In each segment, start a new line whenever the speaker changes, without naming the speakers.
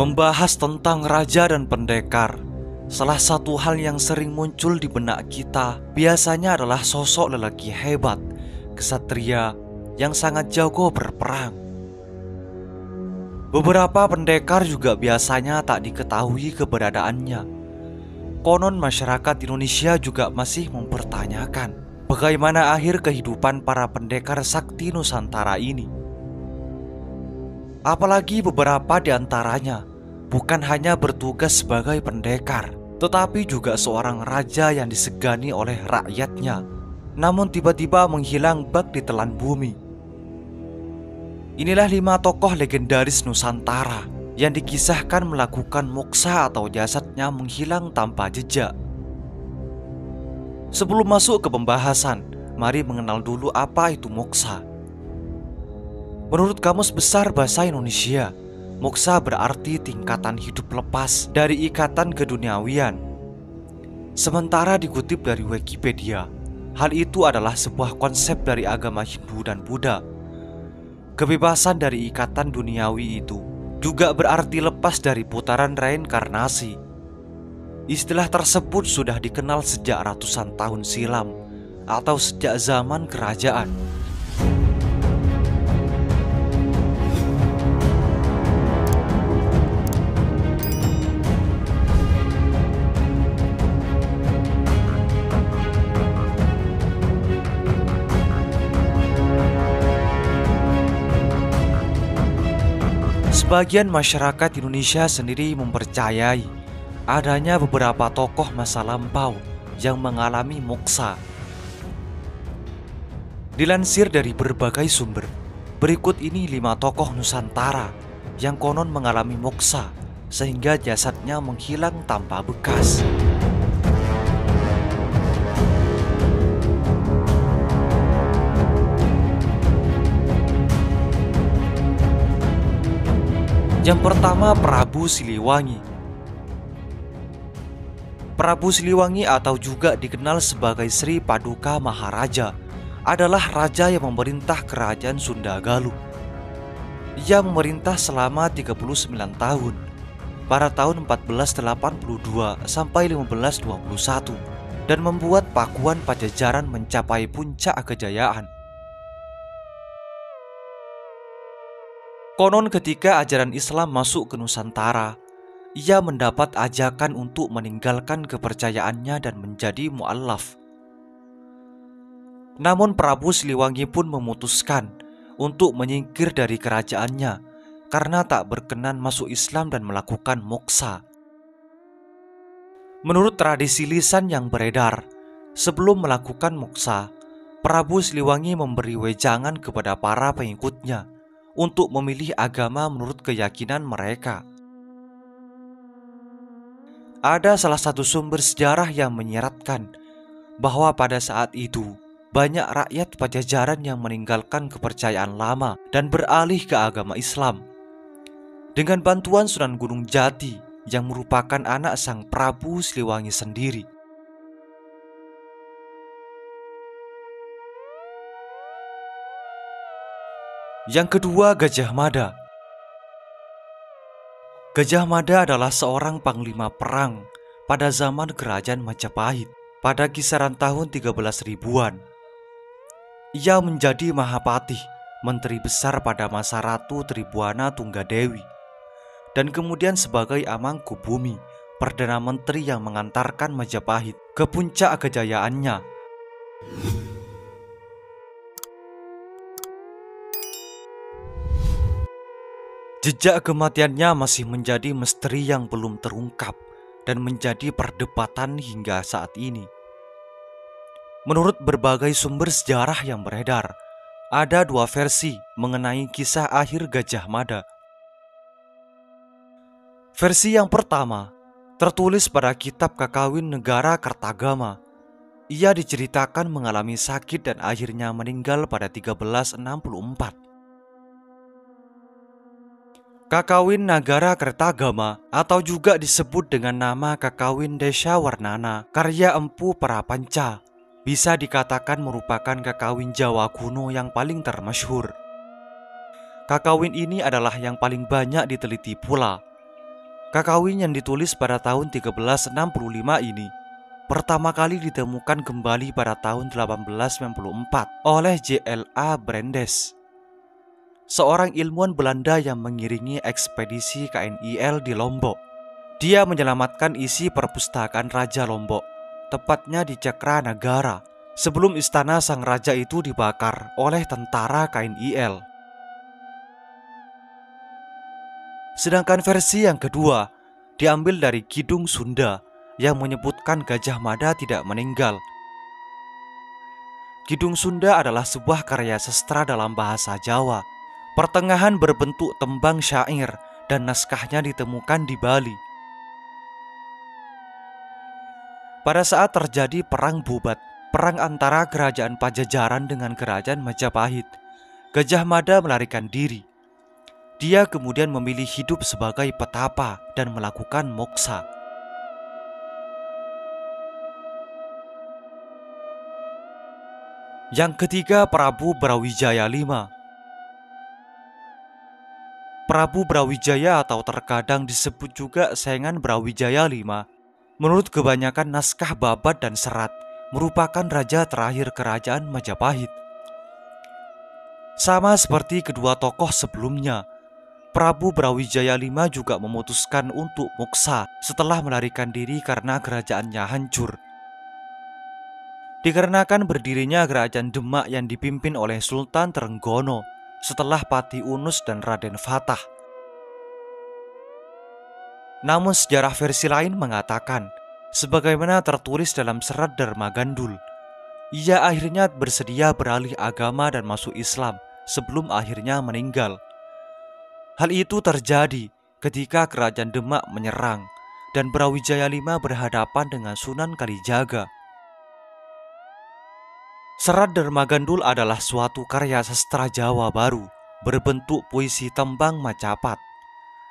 Membahas tentang raja dan pendekar, salah satu hal yang sering muncul di benak kita biasanya adalah sosok lelaki hebat, kesatria yang sangat jago berperang. Beberapa pendekar juga biasanya tak diketahui keberadaannya. Konon masyarakat Indonesia juga masih mempertanyakan bagaimana akhir kehidupan para pendekar sakti Nusantara ini. Apalagi beberapa di antaranya bukan hanya bertugas sebagai pendekar, tetapi juga seorang raja yang disegani oleh rakyatnya. Namun tiba-tiba menghilang bak di telan bumi. Inilah lima tokoh legendaris Nusantara yang dikisahkan melakukan moksa atau jasadnya menghilang tanpa jejak. Sebelum masuk ke pembahasan, mari mengenal dulu apa itu moksa. Menurut Kamus Besar Bahasa Indonesia, moksa berarti tingkatan hidup lepas dari ikatan keduniawian. Sementara dikutip dari Wikipedia, hal itu adalah sebuah konsep dari agama Hindu dan Buddha. Kebebasan dari ikatan duniawi itu juga berarti lepas dari putaran reinkarnasi. Istilah tersebut sudah dikenal sejak ratusan tahun silam atau sejak zaman kerajaan. Sebagian masyarakat Indonesia sendiri mempercayai adanya beberapa tokoh masa lampau yang mengalami moksa. Dilansir dari berbagai sumber, berikut ini lima tokoh Nusantara yang konon mengalami moksa sehingga jasadnya menghilang tanpa bekas. Yang pertama Prabu Siliwangi Prabu Siliwangi atau juga dikenal sebagai Sri Paduka Maharaja adalah raja yang memerintah kerajaan Sunda Galuh. Ia memerintah selama 39 tahun pada tahun 1482 sampai 1521 dan membuat Pakuan Pajajaran mencapai puncak kejayaan. Konon ketika ajaran Islam masuk ke Nusantara, ia mendapat ajakan untuk meninggalkan kepercayaannya dan menjadi mu'allaf. Namun Prabu Siliwangi pun memutuskan untuk menyingkir dari kerajaannya karena tak berkenan masuk Islam dan melakukan moksa. Menurut tradisi lisan yang beredar, sebelum melakukan moksa, Prabu Siliwangi memberi wejangan kepada para pengikutnya untuk memilih agama menurut keyakinan mereka. Ada salah satu sumber sejarah yang menyeratkan bahwa pada saat itu banyak rakyat Pajajaran yang meninggalkan kepercayaan lama dan beralih ke agama Islam. Dengan bantuan Sunan Gunung Jati yang merupakan anak sang Prabu Siliwangi sendiri. Yang kedua, Gajah Mada. Gajah Mada adalah seorang panglima perang pada zaman kerajaan Majapahit pada kisaran tahun 13 ribuan. Ia menjadi Mahapatih, menteri besar pada masa Ratu Tribuana Tunggadewi, dan kemudian sebagai Amangku Bumi, Perdana Menteri yang mengantarkan Majapahit ke puncak kejayaannya. Jejak kematiannya masih menjadi misteri yang belum terungkap dan menjadi perdebatan hingga saat ini. Menurut berbagai sumber sejarah yang beredar, ada dua versi mengenai kisah akhir Gajah Mada. Versi yang pertama tertulis pada kitab Kakawin Negara Kartagama. Ia diceritakan mengalami sakit dan akhirnya meninggal pada 1364. Kakawin Nagara Kertagama atau juga disebut dengan nama Kakawin Desha Warnana karya Empu Prapanca bisa dikatakan merupakan kakawin Jawa kuno yang paling termasyhur. Kakawin ini adalah yang paling banyak diteliti pula Kakawin yang ditulis pada tahun 1365 ini pertama kali ditemukan kembali pada tahun 1894 oleh J.L.A. Brandes, seorang ilmuwan Belanda yang mengiringi ekspedisi KNIL di Lombok. Dia menyelamatkan isi perpustakaan Raja Lombok, tepatnya di Cakra Negara, sebelum istana sang raja itu dibakar oleh tentara KNIL. Sedangkan versi yang kedua diambil dari Kidung Sunda yang menyebutkan Gajah Mada tidak meninggal. Kidung Sunda adalah sebuah karya sastra dalam bahasa Jawa. Pertengahan berbentuk tembang syair dan naskahnya ditemukan di Bali. Pada saat terjadi perang Bubat, perang antara kerajaan Pajajaran dengan kerajaan Majapahit, Gajah Mada melarikan diri. Dia kemudian memilih hidup sebagai petapa dan melakukan moksa. Yang ketiga Prabu Brawijaya V Prabu Brawijaya atau terkadang disebut juga Sengan Brawijaya V Menurut kebanyakan naskah babat dan serat Merupakan raja terakhir kerajaan Majapahit Sama seperti kedua tokoh sebelumnya Prabu Brawijaya V juga memutuskan untuk muksa setelah melarikan diri karena kerajaannya hancur. Dikarenakan berdirinya kerajaan Demak yang dipimpin oleh Sultan Trenggono setelah Pati Unus dan Raden Fatah. Namun sejarah versi lain mengatakan, sebagaimana tertulis dalam serat Dharma Gandul, ia akhirnya bersedia beralih agama dan masuk Islam sebelum akhirnya meninggal. Hal itu terjadi ketika kerajaan Demak menyerang dan Brawijaya V berhadapan dengan Sunan Kalijaga. Serat Dermagandul adalah suatu karya sastra Jawa baru berbentuk puisi tembang Macapat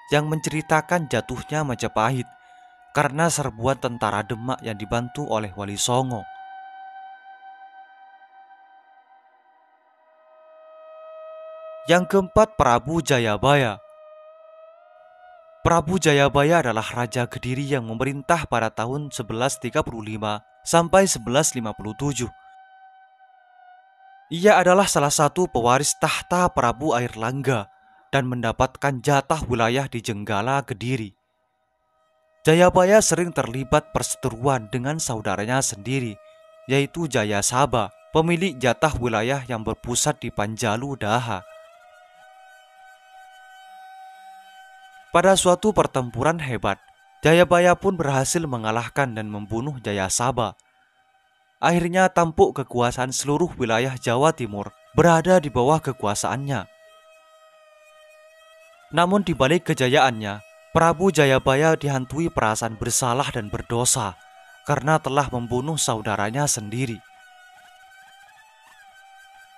yang menceritakan jatuhnya Majapahit karena serbuan tentara Demak yang dibantu oleh Wali Songo. Yang keempat Prabu Jayabaya Prabu Jayabaya adalah Raja Kediri yang memerintah pada tahun 1135 sampai 1157. Ia adalah salah satu pewaris tahta Prabu Airlangga dan mendapatkan jatah wilayah di Jenggala Kediri. Jayabaya sering terlibat perseteruan dengan saudaranya sendiri, yaitu Jaya Saba, pemilik jatah wilayah yang berpusat di Panjalu Daha. Pada suatu pertempuran hebat, Jayabaya pun berhasil mengalahkan dan membunuh Jayasaba. Akhirnya tampuk kekuasaan seluruh wilayah Jawa Timur berada di bawah kekuasaannya. Namun di balik kejayaannya, Prabu Jayabaya dihantui perasaan bersalah dan berdosa karena telah membunuh saudaranya sendiri.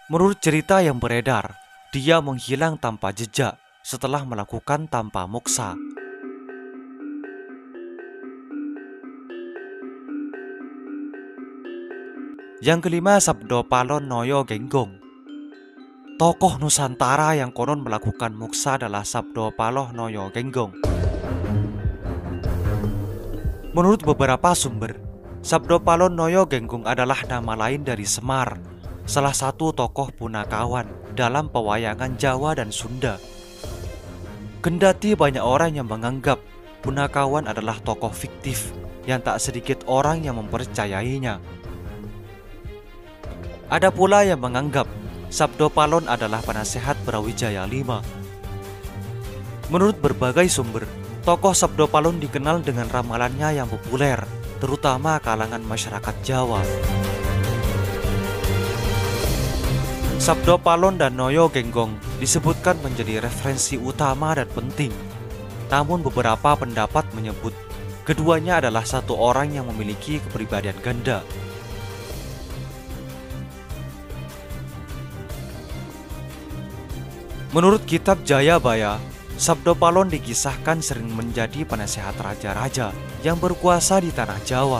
Menurut cerita yang beredar, dia menghilang tanpa jejak setelah melakukan tanpa moksa. Yang kelima Sabdo Palon Noyo Genggong Tokoh Nusantara yang konon melakukan muksa adalah Sabdo Paloh Noyo Genggong Menurut beberapa sumber, Sabdo Palon Noyo Genggong adalah nama lain dari Semar, salah satu tokoh punakawan dalam pewayangan Jawa dan Sunda. Kendati banyak orang yang menganggap Punakawan adalah tokoh fiktif yang tak sedikit orang yang mempercayainya. Ada pula yang menganggap Sabdo Palon adalah penasehat Brawijaya V. Menurut berbagai sumber, tokoh Sabdo Palon dikenal dengan ramalannya yang populer, terutama kalangan masyarakat Jawa. Sabdo Palon dan Noyo Genggong disebutkan menjadi referensi utama dan penting. Namun beberapa pendapat menyebut keduanya adalah satu orang yang memiliki kepribadian ganda. Menurut kitab Jayabaya, Sabdo Palon dikisahkan sering menjadi penasehat raja-raja yang berkuasa di tanah Jawa,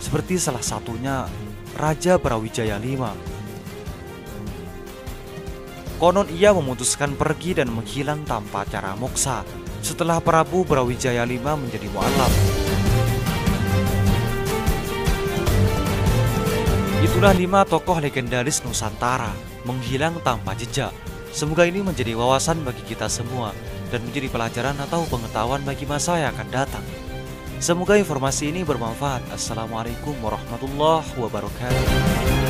seperti salah satunya Raja Brawijaya V Konon ia memutuskan pergi dan menghilang tanpa cara moksa setelah Prabu Brawijaya V menjadi mualaf. Itulah lima tokoh legendaris Nusantara menghilang tanpa jejak. Semoga ini menjadi wawasan bagi kita semua dan menjadi pelajaran atau pengetahuan bagi masa yang akan datang. Semoga informasi ini bermanfaat. Assalamualaikum warahmatullahi wabarakatuh.